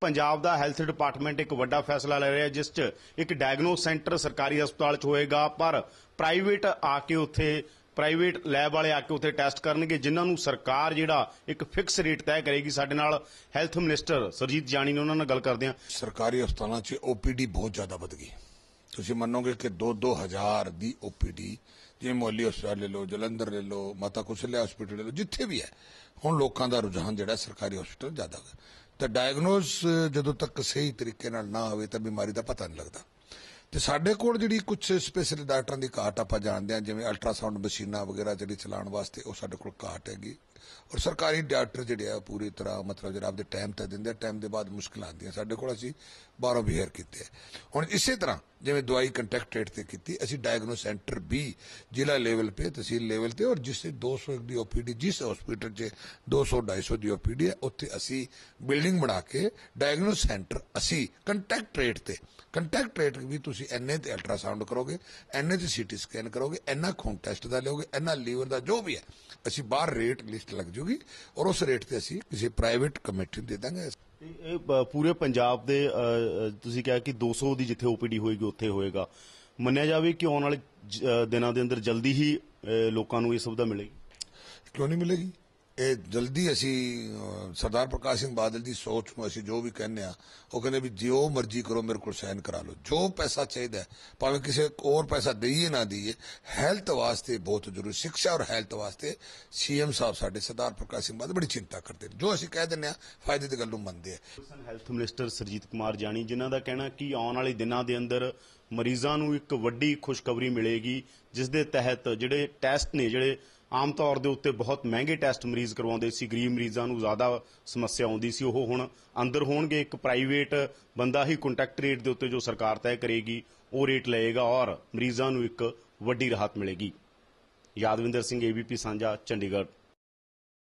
ਪੰਜਾਬ ਦਾ health department ਇੱਕ ਵੱਡਾ ਫੈਸਲਾ ਲੈ ਰਿਹਾ ਜਿਸ 'ਚ ਇੱਕ ਡਾਇਗਨੋਸ ਸੈਂਟਰ ਸਰਕਾਰੀ ਹਸਪਤਾਲ 'ਚ ਹੋਏਗਾ, ਪਰ ਪ੍ਰਾਈਵੇਟ ਆ ਕੇ ਉੱਥੇ ਪ੍ਰਾਈਵੇਟ ਲੈਬ ਵਾਲੇ ਆ ਕੇ ਉੱਥੇ ਟੈਸਟ ਕਰਨਗੇ, ਜਿਨ੍ਹਾਂ ਨੂੰ ਸਰਕਾਰ ਜਿਹੜਾ ਇੱਕ ਫਿਕਸ ਰੇਟ ਤੈਅ ਕਰੇਗੀ ਸਾਡੇ ਨਾਲ। ਹੈਲਥ ਮਿਨਿਸਟਰ ਸਰਜੀਤ ਜਾਣੀ ਨੇ ਉਹਨਾਂ ਨਾਲ ਗੱਲ ਕਰਦੇ ਹਾਂ। ਸਰਕਾਰੀ ਹਸਪਤਾਲਾਂ 'ਚ ਓਪੀਡੀ ਬਹੁਤ ਜ਼ਿਆਦਾ ਵਧ ਗਈ। ਤੁਸੀਂ ਮੰਨੋਗੇ ਕਿ 2-2 ਹਜ਼ਾਰ ਦੀ ਓਪੀਡੀ ਜਿਵੇਂ ਮੋਹਾਲੀ ਹਸਪਤਾਲ ਲੈ ਲਓ, ਜਲੰਧਰ ਲੈ ਲਓ, ਮਾਤਾ ਕੁਸ਼ਲਿਆ ਹਸਪੀਟਲ ਲੈ ਲਓ, ਜਿੱਥੇ ਵੀ ਹੈ, ਹੁਣ ਲੋਕਾਂ ਦਾ ਰੁਝਾਨ ਜਿਹੜਾ ਸਰਕਾਰੀ ਹਸਪਤਾਲ ਜ਼ਿਆਦਾ ਹੈ। ਤਾਂ ਡਾਇਗਨੋਸ ਜਦੋਂ ਤੱਕ ਸਹੀ ਤਰੀਕੇ ਨਾਲ ਨਾ ਹੋਵੇ ਤਾਂ ਬਿਮਾਰੀ ਦਾ ਪਤਾ ਨਹੀਂ ਲੱਗਦਾ। ਤੇ ਸਾਡੇ ਕੋਲ ਜਿਹੜੀ ਕੁਝ ਸਪੈਸ਼ਲ ਡਾਕਟਰਾਂ ਦੀ ਘਾਟ ਆਪਾਂ ਜਾਣਦੇ ਹਾਂ, ਜਿਵੇਂ ਅਲਟਰਾਸਾਊਂਡ ਮਸ਼ੀਨਾਂ ਵਗੈਰਾ ਜਿਹੜੀ ਚਲਾਉਣ ਵਾਸਤੇ ਉਹ ਸਾਡੇ ਕੋਲ ਘਾਟ ਹੈਗੀ। ਔਰ ਸਰਕਾਰੀ ਡਾਕਟਰ ਜਿਹੜੇ ਆ, ਪੂਰੀ ਤਰ੍ਹਾਂ ਮਤਲਬ ਜਿਹੜਾ ਆਪਦੇ ਟਾਈਮ ਤੇ ਦਿੰਦੇ ਟਾਈਮ ਦੇ ਬਾਅਦ ਮੁਸ਼ਕਲਾਂ ਆਉਂਦੀਆਂ। ਸਾਡੇ ਕੋਲ ਅਸੀਂ ਬਾਹਰੋਂ ਵੀ ਹੈਰ ਕੀਤੇ ਹੁਣ ਇਸੇ ਤਰ੍ਹਾਂ ਜਿਵੇਂ ਦਵਾਈ ਕੰਟੈਕਟ ਰੇਟ ਤੇ ਕੀਤੀ, ਅਸੀਂ ਡਾਇਗਨੋਸ ਸੈਂਟਰ ਵੀ ਜ਼ਿਲ੍ਹਾ ਲੈਵਲ ਤੇ, ਤਹਿਸੀਲ ਲੈਵਲ ਤੇ, ਔਰ ਜਿਸ ਜਿਸੇ 200 ਦੀ ਓਪੀਡੀ ਜਿਸ ਹਸਪੀਟਲ 'ਚ 200 250 ਦੀ ਓਪੀਡੀ ਹੈ, ਉੱਥੇ ਅਸੀਂ ਬਿਲਡਿੰਗ ਬਣਾ ਕੇ ਡਾਇਗਨੋਸ ਸੈਂਟਰ ਅਸੀਂ ਕੰਟੈਕਟ ਰੇਟ ਤੇ ਕੰਟੈਕਟ ਰੇਟ ਵੀ ਤੁਸੀਂ ਐਨਏ ਤੇ ਅਲਟਰਾਸਾਊਂਡ ਕਰੋਗੇ ਐਨਏ ਤੇ ਸੀਟੀ ਸਕੈਨ ਕਰੋਗੇ ਐਨਾ ਖੂਨ ਟੈਸਟ ਦਾ ਲਿਓਗੇ ਐਨਾ ਲੀਵਰ ਦਾ ਜੋ ਵੀ ਹੈ, ਅਸੀਂ ਬਾਹਰ ਰੇਟ ਲਿਸਟ ਲੱਗ ਜੂਗੀ ਔਰ ਉਸ ਰੇਟ ਤੇ ਅਸੀਂ ਕਿਸੇ ਪ੍ਰਾਈਵੇਟ ਕਮੇਟੀ ਨੂੰ ਦੇ ਦਾਂਗੇ। ਇਹ ਪੂਰੇ ਪੰਜਾਬ ਦੇ ਤੁਸੀਂ ਕਿਹਾ ਕਿ 200 ਦੀ ਜਿੱਥੇ ਓਪੀਡੀ ਹੋਏਗੀ ਉੱਥੇ ਹੋਏਗਾ। ਮੰਨਿਆ ਜਾਵੇ ਕਿ ਆਉਣ ਵਾਲੇ ਦਿਨਾਂ ਦੇ ਅੰਦਰ ਜਲਦੀ ਹੀ ਲੋਕਾਂ ਨੂੰ ਇਹ ਸੁਵਿਧਾ ਮਿਲੇਗੀ? ਕਿਉਂ ਨਹੀਂ ਮਿਲੇਗੀ? ਇਹ ਜਲਦੀ ਅਸੀਂ ਸਰਦਾਰ ਪ੍ਰਕਾਸ਼ ਸਿੰਘ ਬਾਦਲ ਦੀ ਸੋਚ ਨੂੰ ਅਸੀਂ ਜੋ ਵੀ ਕਹਿੰਦੇ ਆ ਉਹ ਕਹਿੰਦੇ ਵੀ ਜੋ ਮਰਜ਼ੀ ਕਰੋ, ਮੇਰੇ ਕੋਲ ਸਾਈਨ ਕਰਾ ਲਓ। ਜੋ ਪੈਸਾ ਚਾਹੀਦਾ ਭਾਵੇਂ ਕਿਸੇ ਹੋਰ ਪੈਸਾ ਦਈਏ ਨਾ ਦਈਏ, ਹੈਲਥ ਵਾਸਤੇ ਬਹੁਤ ਜ਼ਰੂਰੀ, ਸਿੱਖਿਆ ਔਰ ਹੈਲਥ ਵਾਸਤੇ ਸੀਐਮ ਸਾਹਿਬ ਸਾਡੇ ਸਰਦਾਰ ਪ੍ਰਕਾਸ਼ ਸਿੰਘ ਬਾਦਲ ਬੜੀ ਚਿੰਤਾ ਕਰਦੇ ਨੇ। ਜੋ ਅਸੀਂ ਕਹਿ ਦਿੰਦੇ ਆ ਫਾਇਦੇ ਦੀ ਗੱਲ ਨੂੰ ਮੰਨਦੇ ਆ ਹੈਲਥ ਮਿਨਿਸਟਰ ਸਰਜੀਤ ਕੁਮਾਰ ਜਾਨੀ, ਜਿਨ੍ਹਾਂ ਦਾ ਕਹਿਣਾ ਕਿ ਆਉਣ ਵਾਲੇ ਦਿਨਾਂ ਦੇ ਅੰਦਰ ਮਰੀਜ਼ਾਂ ਨੂੰ ਇੱਕ ਵੱਡੀ ਖੁਸ਼ਖਬਰੀ ਮਿਲੇਗੀ, ਜਿਸ ਦੇ ਤਹਿਤ ਜਿਹੜੇ ਟੈਸਟ ਨੇ, ਜਿਹੜੇ ਆਮ ਤੌਰ ਦੇ ਉੱਤੇ ਬਹੁਤ ਮਹਿੰਗੇ ਟੈਸਟ ਮਰੀਜ਼ ਕਰਵਾਉਂਦੇ ਸੀ, ਗਰੀਬ ਮਰੀਜ਼ਾਂ ਨੂੰ ਜ਼ਿਆਦਾ ਸਮੱਸਿਆ ਆਉਂਦੀ ਸੀ। ਉਹ ਹੁਣ ਅੰਦਰ ਹੋਣਗੇ, ਇੱਕ ਪ੍ਰਾਈਵੇਟ ਬੰਦਾ ਹੀ ਕੰਟੈਕਟ ਰੇਟ ਦੇ ਉੱਤੇ ਜੋ ਸਰਕਾਰ ਤੈਅ ਕਰੇਗੀ, ਉਹ ਰੇਟ ਲਏਗਾ ਔਰ ਮਰੀਜ਼ਾਂ ਨੂੰ ਇੱਕ ਵੱਡੀ ਰਾਹਤ ਮਿਲੇਗੀ। ਯਾਦਵਿੰਦਰ ਸਿੰਘ ਏਬੀਪੀ ਸਾਂਝਾ, ਚੰਡੀਗੜ੍ਹ।